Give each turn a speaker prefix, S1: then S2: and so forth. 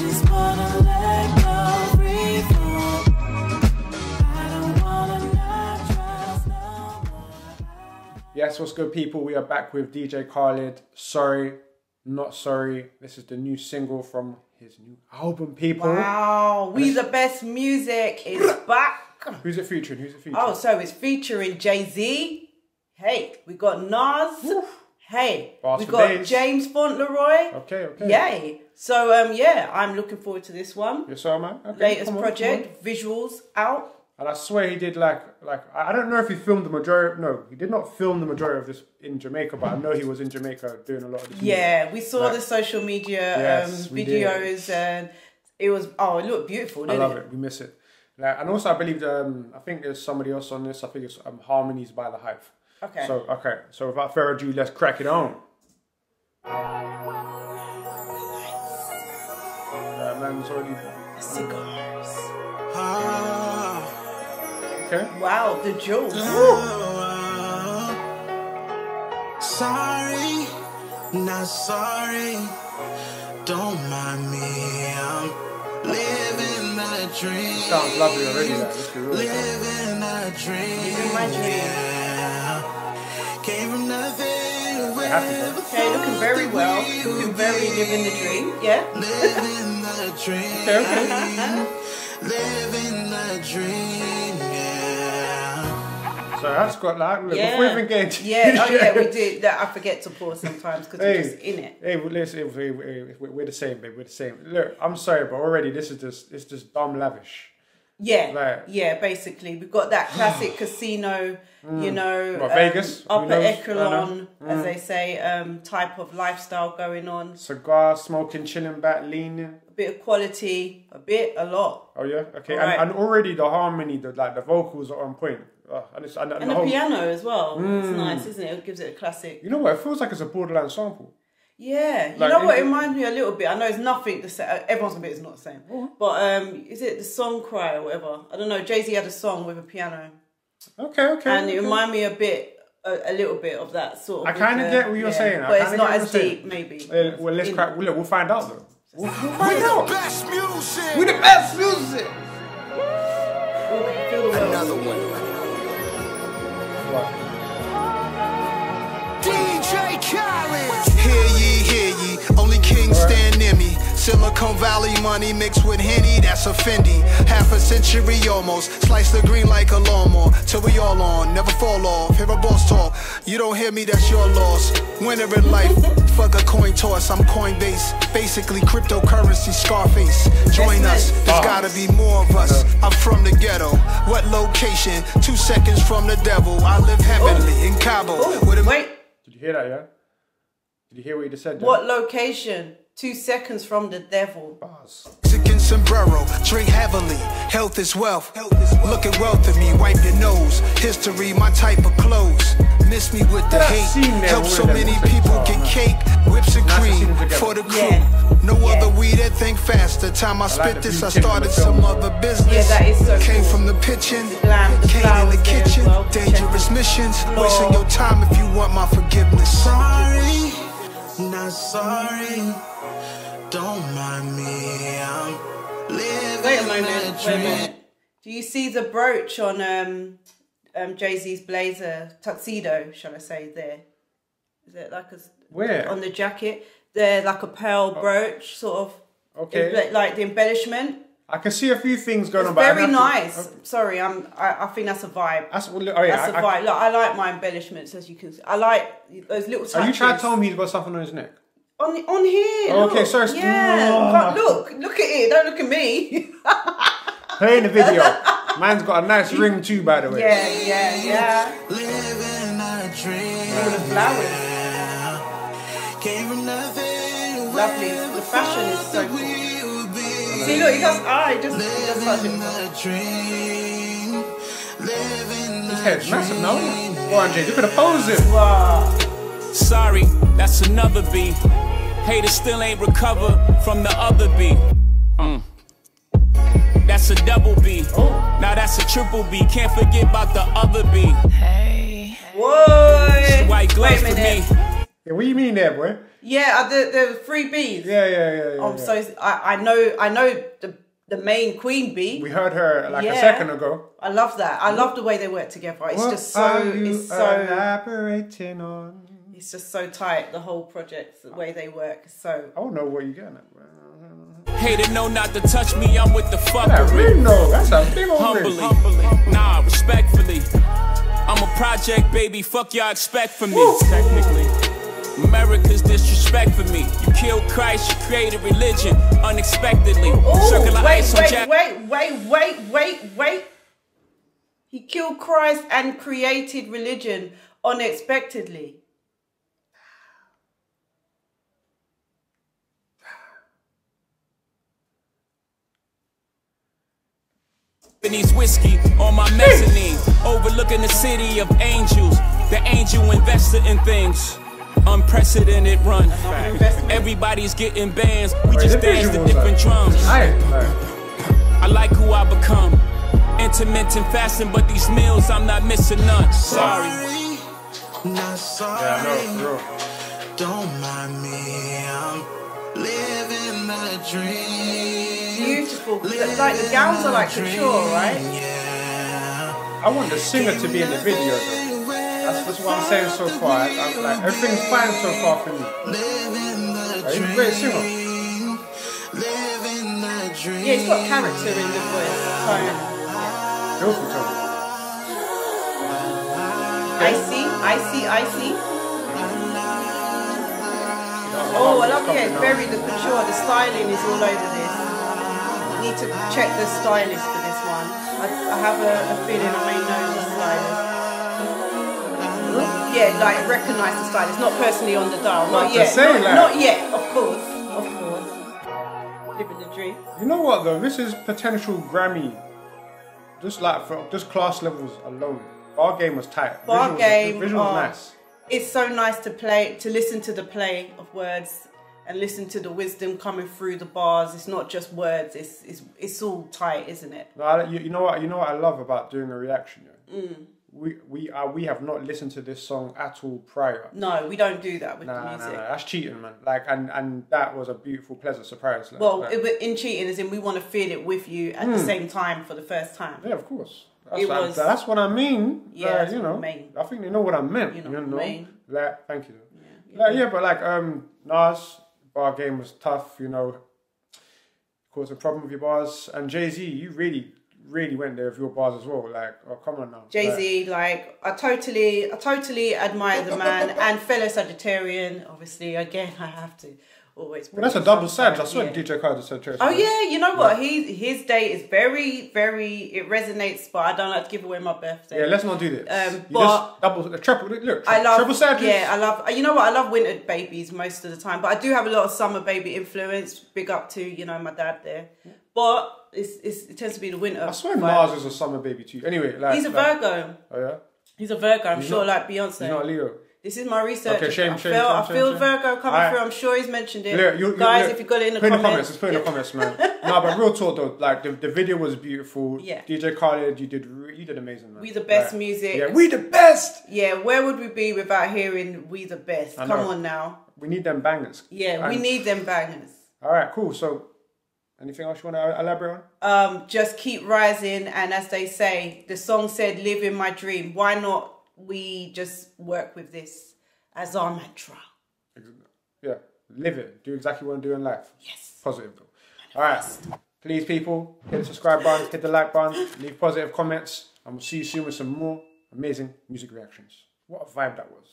S1: Yes, what's good, people? We are back with DJ Khaled. Sorry, not sorry. This is the new single from his new album, people.
S2: Wow, We the Best Music is back.
S1: Who's it featuring? Who's it featuring?
S2: Oh, so it's featuring Jay Z. Hey, we got Nas. Hey,
S1: Bars
S2: we got
S1: days.
S2: James Fauntleroy.
S1: okay, okay.
S2: Yay. So um yeah, I'm looking forward to this one.
S1: Yes, sir, man. Okay,
S2: Latest
S1: on,
S2: project, visuals out.
S1: And I swear he did like, like I I don't know if he filmed the majority. No, he did not film the majority of this in Jamaica, but I know he was in Jamaica doing a lot of this. music.
S2: Yeah, we saw
S1: Right.
S2: the social media
S1: Yes,
S2: um,
S1: we did.
S2: videos and it was oh it looked beautiful,
S1: I
S2: didn't
S1: love it. We miss it. Like, and also, I believe um, I think there's somebody else on this. I think it's um, Harmonies by the Hive.
S2: Okay.
S1: So okay, so without further ado, let's crack it on. Man's already
S2: Cigars. Ah.
S1: okay.
S2: Wow, the jewels. Ah.
S3: Sorry, not sorry. Don't mind me. I'm living the dream.
S1: Sounds lovely already. Like, let's be real.
S3: Living a dream.
S2: Living my dream.
S3: Yeah. Came from nothing. With
S1: happy,
S2: Okay, looking very well. Looking very living the dream. Yeah.
S3: living the dream.
S1: Okay, okay.
S3: Living the dream. Yeah.
S1: So that's got like
S2: Yeah.
S1: before we even get into
S2: Yeah, oh yeah, we do. That I forget to pause sometimes because we're just in it.
S1: Hey, listen, we- we- we- we're the same, babe. We're the same. Look, I'm sorry, but already this is just it's just dumb lavish.
S2: Yeah,
S1: Right.
S2: yeah. Basically, we've got that classic casino, you know,
S1: What,
S2: um,
S1: Vegas?
S2: Upper echelon,
S1: know.
S2: as they say, um, type of lifestyle going on.
S1: Cigar smoking, chilling back, leaning.
S2: A bit of quality, a bit, a lot,
S1: Oh yeah, okay.
S2: Right.
S1: And, and already the harmony, the like the vocals are on point. Uh, and it's, and, and
S2: and
S1: the
S2: the
S1: whole,
S2: piano as well. It's
S1: Mm.
S2: nice, isn't it? It gives it a classic.
S1: You know what? It feels like it's a borderline sample.
S2: Yeah, you
S1: Like,
S2: know what?
S1: it-
S2: It reminds me a little bit. I know it's nothing the same. Everyone's a bit is not the same, but um, is it the song cry or whatever? I don't know. Jay Z had a song with a piano,
S1: Okay, okay.
S2: and it
S1: okay.
S2: reminded me a bit, a, a little bit of that sort of.
S1: I kinda get what you're saying. I
S2: but it's not as deep,
S1: saying.
S2: maybe.
S1: Uh, well, let's
S2: In-
S1: crack. Well, look, we'll find out though. We'll, we'll
S3: We
S1: find
S3: the best music.
S1: We the best music.
S2: Feel.
S3: Another one.
S1: What?
S3: Silicon Valley money mixed with Henny, that's a Fendi. Half a century almost. Slice the green like a lawnmower. Till we all on, never fall off. Hear a boss talk. You don't hear me, that's your loss. Winner in life. Fuck a coin toss, I'm Coinbase. Basically cryptocurrency, Scarface. Join us, there's uh-huh. gotta be more of us. Uh-huh. I'm from the ghetto. What location? Two seconds from the devil. I live heavenly in Cabo. With a
S2: Wait,
S1: Did you hear that? Yeah. Did you hear what you just said? yeah?
S2: what location? Two seconds from the devil.
S3: Mexican sombrero, drink heavily. Health is wealth. Look at wealth in me, wipe your nose. History, my type of clothes. Miss me with the hate. Help so many people get
S1: man.
S3: cake, whips and
S1: Nice to see
S3: cream for the crew.
S2: Yeah.
S3: No
S2: Yeah.
S3: other weed that think faster. Time I
S1: like
S3: spit
S1: the
S3: this, I started some other business.
S2: Yeah, that is so
S3: Came
S2: cool.
S3: from the pitching, Came in the kitchen.
S2: well.
S3: Dangerous
S2: Check.
S3: missions.
S2: Floor.
S3: Wasting your time if you want my forgiveness. Sorry, not sorry. Don't mind me. I'm living
S2: Wait a moment. Wait a minute. Do you see the brooch on um, um, Jay Z's blazer tuxedo? Shall I say there? Is it like a
S1: Where?
S2: on the jacket? There, like a pearl brooch, sort of.
S1: Okay.
S2: Like- Like the embellishment.
S1: I can see a few things going
S2: It's
S1: on.
S2: very
S1: have to-
S2: nice. Sorry, I'm. I, I think that's a vibe.
S1: That's, well, oh yeah.
S2: That's a
S1: I- I-
S2: vibe. Look, I like my embellishments, as you can see. I like those little touches.
S1: Are you trying to tell me he's got something on his neck?
S2: On on here?
S1: Oh, okay, sorry,
S2: Yeah,
S1: Oh.
S2: look, look at it. Don't look at me.
S1: Playing the video. Man's got a nice ring too, by the way.
S2: yeah, yeah, yeah.
S3: Living a dream.
S2: Look the flowers.
S3: Yeah. Came from nothing.
S2: Lovely. The fashion is so cool. See, look, he does. Ah, he just, he just touch
S3: living a dream. Living
S1: His
S3: a
S1: head's massive, no?
S3: dream.
S1: Go on, Jay. Look at the posing.
S2: Wow.
S4: Sorry, that's another B. Haters still ain't recovered from the other B. Mm. That's a double B. Now that's a triple B. Can't forget about the other B. Hey.
S2: Whoa.
S4: White
S2: Wait
S4: gloves
S2: a
S4: for me.
S1: Yeah, what do you mean there, boy?
S2: Yeah, uh, the the three Bs.
S1: Yeah, yeah, yeah. yeah,
S2: Um,
S1: yeah.
S2: so I, I know I know the the main Queen Bee.
S1: we heard her like a second ago.
S2: I love that. I love the way they work together. It's
S1: What
S2: just so
S1: are you
S2: it's so
S1: elaborating on?
S2: It's just so tight. The whole project, the way they work, is so
S1: I don't know what you're getting at. bro.
S4: Hater know not to touch me, I'm with the
S1: That
S4: fuckery.
S1: ring though, that's a big old ring.
S4: Humbly, nah, respectfully. I'm a project, baby. Fuck y'all expect from me. Technically, America's disrespect for me. You killed Christ, you created religion unexpectedly.
S2: Ooh,
S4: of
S2: wait,
S4: ice on
S2: wait,
S4: Jack.
S2: wait, wait, wait, wait, wait. He killed Christ and created religion unexpectedly.
S4: Japanese whiskey on my mezzanine, overlooking the city of angels. The angel invested in things. Unprecedented run. Everybody's getting bands. We
S1: Wait,
S4: just dance to different
S1: are
S4: drums.
S1: tight, like,
S4: I like who I become. Intermittent fasting, but these meals I'm not missing none. Sorry.
S3: Not sorry.
S1: Yeah, I know, for real.
S3: Don't mind me. I'm living the dream.
S2: Beautiful. Like the gowns are like couture, right?
S3: Yeah.
S1: I want the singer to be in the video though. That's, that's what I'm saying so far. I, I, like everything's fine so far for me. Like, he's a great singer.
S2: Yeah, he's got character in the voice. Tone.
S1: Filthy tone.
S2: Icy, icy, icy. Oh, I love yeah, it's very the couture, the styling is all over this. Need to check the stylist for this one. I, I have a, a feeling I may know the stylist. Yeah, like recognise the stylist, not personally on the dial, not
S1: to
S2: yet,
S1: say
S2: not, not yet, of course, of course. Living the dream.
S1: You know what though? This is potential Grammy. Just like for just class levels alone. Bar game was tight.
S2: Bar
S1: Visuals-
S2: game,
S1: Visuals
S2: oh.
S1: nice.
S2: it's so nice to play to listen to the play of words and listen to the wisdom coming through the bars it's not just words it's it's, it's all tight isn't it
S1: No, I- you, you know what? You know what I love about doing a reaction. Yeah?
S2: Mm.
S1: We we uh, we have not listened to this song at all prior.
S2: no we don't do that with
S1: Nah,
S2: the
S1: nah,
S2: music
S1: nah, that's cheating, man. Like, and and that was a beautiful, pleasant surprise. Like,
S2: well
S1: like-
S2: it, in cheating is in we want to feel it with you at
S1: Hmm.
S2: the same time for the first time
S1: yeah, of course. That's,
S2: It was-
S1: that's what I mean.
S2: Yeah,
S1: Like, you know,
S2: I.
S1: I think they know what I meant.
S2: You
S1: You
S2: know
S1: know,
S2: what I mean.
S1: Like, thank you.
S2: Yeah,
S1: Like, yeah, but like um, Nas bar game was tough. You know, caused a problem with your bars, and Jay Z, you really, really went there with your bars as well. Like, oh come on now,
S2: Jay-Z like I totally I totally admire the man and fellow Sagittarian obviously again I have to always
S1: Well, that's a double side. I swear,
S2: yeah.
S1: DJ Khaled said.
S2: Oh yeah, you know what? He his day is very, very it resonates, but I don't like to give away my birthday.
S1: Yeah, let's not do this.
S2: Um, but-
S1: double the triple. Look,
S2: I love
S1: triple sadness.
S2: Yeah, I love you know what? I love winter babies most of the time, but I do have a lot of summer baby influence. Big up to, you know, my dad there. But it's, it's it tends to be the winter.
S1: I swear. Nas is a summer baby too. Anyway, like
S2: He's a
S1: like-
S2: Virgo.
S1: Oh yeah,
S2: He's a Virgo. I'm
S1: He's
S2: sure,
S1: not-
S2: like Beyonce.
S1: he's not Leo.
S2: This is my research.
S1: Okay, shame,
S2: I
S1: shame,
S2: feel,
S1: shame,
S2: I
S1: shame,
S2: feel
S1: shame.
S2: Virgo coming
S1: Alright.
S2: through. I'm sure he's mentioned it.
S1: Look, you,
S2: Guys,
S1: look,
S2: if you got it in the
S1: put
S2: comments,
S1: Let's put in the comments, man. no, but real talk though, like the, the video was beautiful.
S2: Yeah.
S1: DJ Khaled, you did you did amazing, man.
S2: We the best
S1: Like,
S2: music.
S1: Yeah, we the best.
S2: Yeah, where would we be without hearing "We the Best"? Come on now.
S1: We need them bangers.
S2: Yeah, we need them bangers.
S1: All right, cool. So, anything else you want to elaborate on?
S2: Um, just keep rising, and as they say, the song said, "Live in my dream." Why not we just work with this as our mantra?
S1: Yeah, live it. Do exactly what you want to do in life.
S2: Yes.
S1: Positive. All right. Please, people, hit the subscribe button, hit the like button, leave positive comments, and we'll see you soon with some more amazing music reactions. What a vibe that was.